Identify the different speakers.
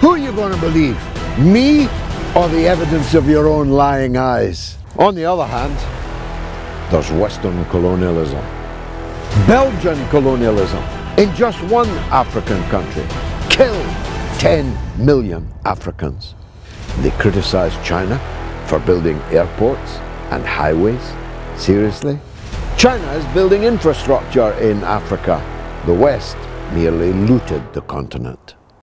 Speaker 1: Who are you going to believe? Me or the evidence of your own lying eyes? On the other hand, there's Western colonialism, Belgian colonialism, in just one African country, killed 10 million Africans. They criticize China for building airports and highways. Seriously? China is building infrastructure in Africa. The West merely looted the continent.